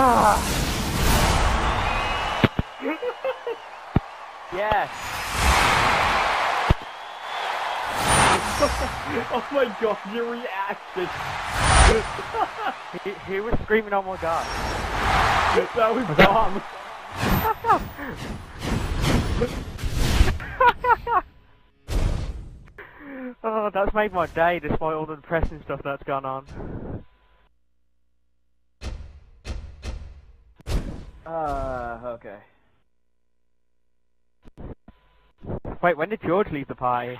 yes. oh my god, your reaction. he, he was screaming, oh my god. that was dumb. oh, that's made my day despite all the depressing stuff that's gone on. Uh, okay. Wait, when did George leave the party?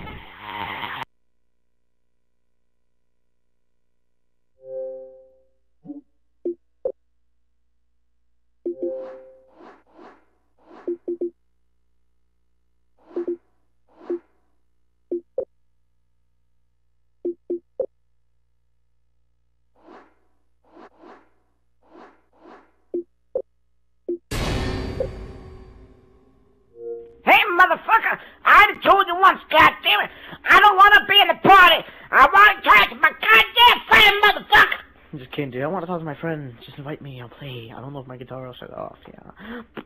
I'm dude. I want to talk to my friend. Just invite me. I'll play. I don't know if my guitar will shut off. Yeah.